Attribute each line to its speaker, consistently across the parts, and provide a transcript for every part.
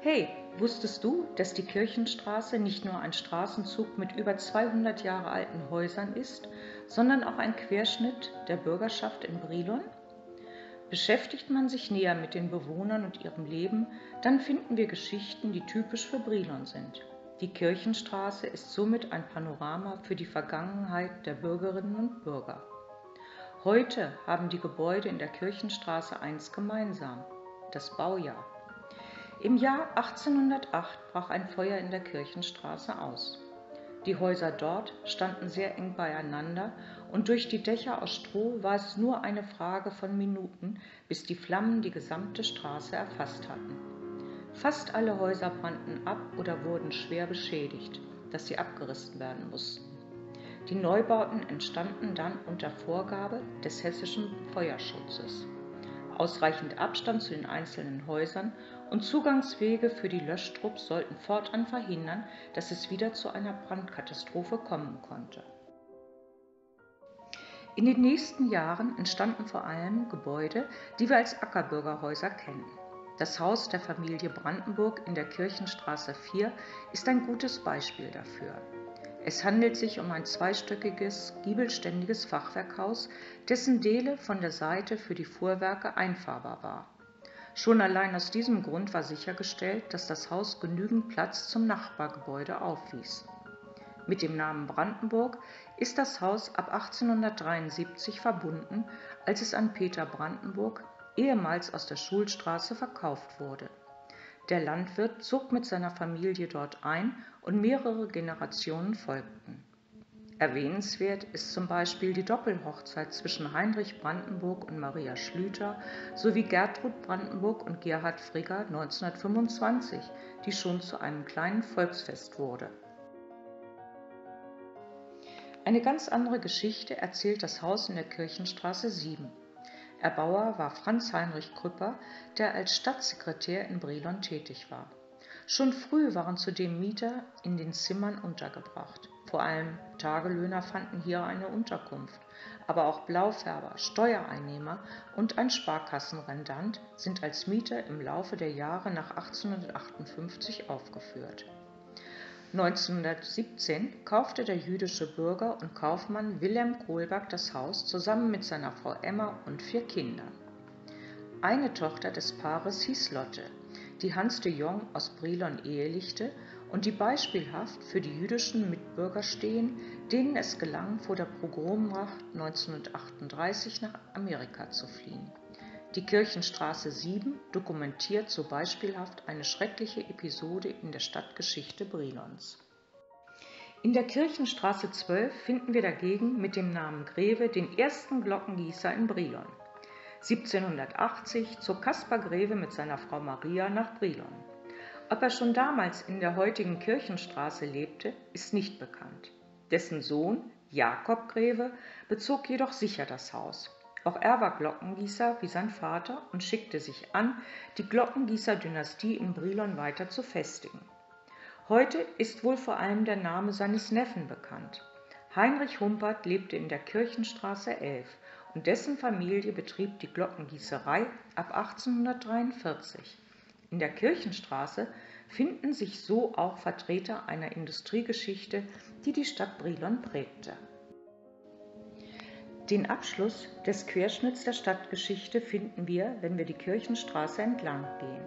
Speaker 1: Hey, wusstest du, dass die Kirchenstraße nicht nur ein Straßenzug mit über 200 Jahre alten Häusern ist, sondern auch ein Querschnitt der Bürgerschaft in Brilon? Beschäftigt man sich näher mit den Bewohnern und ihrem Leben, dann finden wir Geschichten, die typisch für Brilon sind. Die Kirchenstraße ist somit ein Panorama für die Vergangenheit der Bürgerinnen und Bürger. Heute haben die Gebäude in der Kirchenstraße eins gemeinsam, das Baujahr. Im Jahr 1808 brach ein Feuer in der Kirchenstraße aus. Die Häuser dort standen sehr eng beieinander und durch die Dächer aus Stroh war es nur eine Frage von Minuten, bis die Flammen die gesamte Straße erfasst hatten. Fast alle Häuser brannten ab oder wurden schwer beschädigt, dass sie abgerissen werden mussten. Die Neubauten entstanden dann unter Vorgabe des hessischen Feuerschutzes. Ausreichend Abstand zu den einzelnen Häusern und Zugangswege für die Löschtrupps sollten fortan verhindern, dass es wieder zu einer Brandkatastrophe kommen konnte. In den nächsten Jahren entstanden vor allem Gebäude, die wir als Ackerbürgerhäuser kennen. Das Haus der Familie Brandenburg in der Kirchenstraße 4 ist ein gutes Beispiel dafür. Es handelt sich um ein zweistöckiges, giebelständiges Fachwerkhaus, dessen Dele von der Seite für die Fuhrwerke einfahrbar war. Schon allein aus diesem Grund war sichergestellt, dass das Haus genügend Platz zum Nachbargebäude aufwies. Mit dem Namen Brandenburg ist das Haus ab 1873 verbunden, als es an Peter Brandenburg, ehemals aus der Schulstraße, verkauft wurde. Der Landwirt zog mit seiner Familie dort ein und mehrere Generationen folgten. Erwähnenswert ist zum Beispiel die Doppelhochzeit zwischen Heinrich Brandenburg und Maria Schlüter sowie Gertrud Brandenburg und Gerhard Frigger 1925, die schon zu einem kleinen Volksfest wurde. Eine ganz andere Geschichte erzählt das Haus in der Kirchenstraße 7. Erbauer war Franz Heinrich Krüpper, der als Stadtsekretär in Brilon tätig war. Schon früh waren zudem Mieter in den Zimmern untergebracht. Vor allem Tagelöhner fanden hier eine Unterkunft, aber auch Blaufärber, Steuereinnehmer und ein Sparkassenrendant sind als Mieter im Laufe der Jahre nach 1858 aufgeführt. 1917 kaufte der jüdische Bürger und Kaufmann Wilhelm Kohlberg das Haus zusammen mit seiner Frau Emma und vier Kindern. Eine Tochter des Paares hieß Lotte, die Hans de Jong aus Brilon ehelichte und die beispielhaft für die jüdischen Mitbürger stehen, denen es gelang, vor der Pogromnacht 1938 nach Amerika zu fliehen. Die Kirchenstraße 7 dokumentiert so beispielhaft eine schreckliche Episode in der Stadtgeschichte Brilons. In der Kirchenstraße 12 finden wir dagegen mit dem Namen Greve den ersten Glockengießer in Brilon. 1780 zog Caspar Greve mit seiner Frau Maria nach Brilon. Ob er schon damals in der heutigen Kirchenstraße lebte, ist nicht bekannt. Dessen Sohn, Jakob Greve, bezog jedoch sicher das Haus. Auch er war Glockengießer wie sein Vater und schickte sich an, die Glockengießer-Dynastie in Brilon weiter zu festigen. Heute ist wohl vor allem der Name seines Neffen bekannt. Heinrich Humpert lebte in der Kirchenstraße 11 und dessen Familie betrieb die Glockengießerei ab 1843. In der Kirchenstraße finden sich so auch Vertreter einer Industriegeschichte, die die Stadt Brilon prägte. Den Abschluss des Querschnitts der Stadtgeschichte finden wir, wenn wir die Kirchenstraße entlang gehen.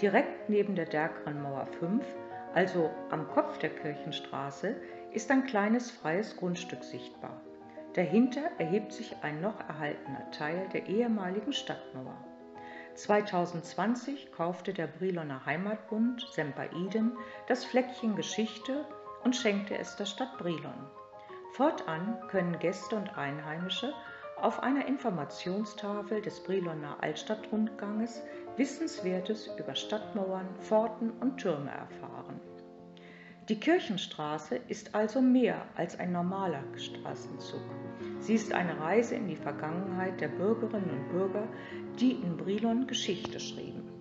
Speaker 1: Direkt neben der Mauer 5, also am Kopf der Kirchenstraße, ist ein kleines freies Grundstück sichtbar. Dahinter erhebt sich ein noch erhaltener Teil der ehemaligen Stadtmauer. 2020 kaufte der Briloner Heimatbund Semper-Idem das Fleckchen Geschichte und schenkte es der Stadt Brilon. Fortan können Gäste und Einheimische auf einer Informationstafel des Briloner Altstadtrundganges Wissenswertes über Stadtmauern, Pforten und Türme erfahren. Die Kirchenstraße ist also mehr als ein normaler Straßenzug. Sie ist eine Reise in die Vergangenheit der Bürgerinnen und Bürger, die in Brilon Geschichte schrieben.